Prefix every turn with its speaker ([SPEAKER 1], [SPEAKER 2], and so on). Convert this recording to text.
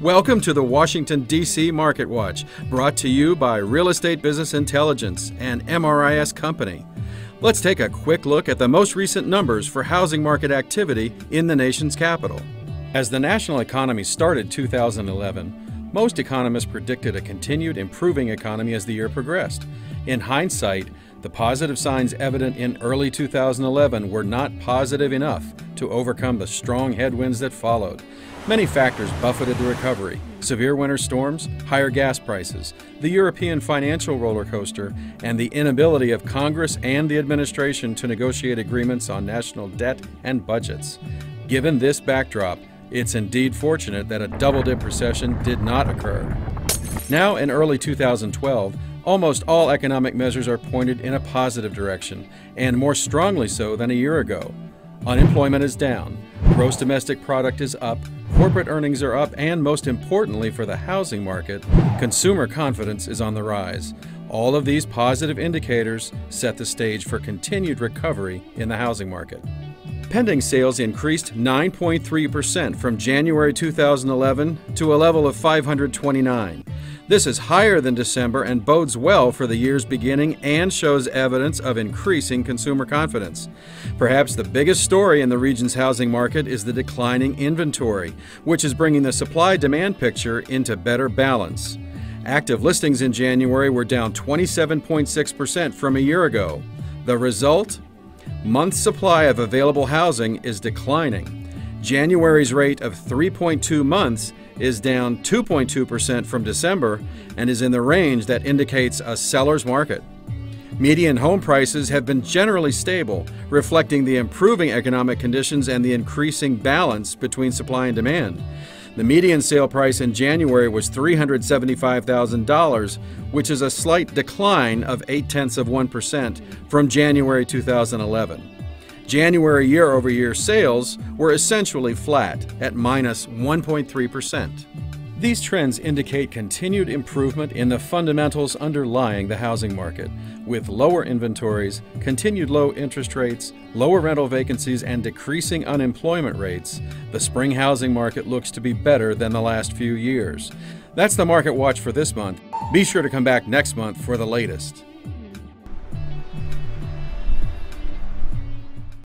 [SPEAKER 1] Welcome to the Washington, D.C. Market Watch, brought to you by Real Estate Business Intelligence and MRIS Company. Let's take a quick look at the most recent numbers for housing market activity in the nation's capital. As the national economy started 2011, most economists predicted a continued improving economy as the year progressed. In hindsight, the positive signs evident in early 2011 were not positive enough to overcome the strong headwinds that followed. Many factors buffeted the recovery severe winter storms, higher gas prices, the European financial roller coaster, and the inability of Congress and the administration to negotiate agreements on national debt and budgets. Given this backdrop, it's indeed fortunate that a double dip recession did not occur. Now, in early 2012, almost all economic measures are pointed in a positive direction, and more strongly so than a year ago. Unemployment is down, gross domestic product is up, corporate earnings are up, and most importantly for the housing market, consumer confidence is on the rise. All of these positive indicators set the stage for continued recovery in the housing market. Pending sales increased 9.3% from January 2011 to a level of 529. This is higher than December and bodes well for the year's beginning and shows evidence of increasing consumer confidence. Perhaps the biggest story in the region's housing market is the declining inventory, which is bringing the supply demand picture into better balance. Active listings in January were down 27.6% from a year ago. The result? Month supply of available housing is declining. January's rate of 3.2 months is down 2.2% from December and is in the range that indicates a seller's market. Median home prices have been generally stable, reflecting the improving economic conditions and the increasing balance between supply and demand. The median sale price in January was $375,000, which is a slight decline of 8 tenths of 1% from January 2011. January year over year sales were essentially flat at minus 1.3%. These trends indicate continued improvement in the fundamentals underlying the housing market, with lower inventories, continued low interest rates, lower rental vacancies, and decreasing unemployment rates. The spring housing market looks to be better than the last few years. That's the Market Watch for this month. Be sure to come back next month for the latest.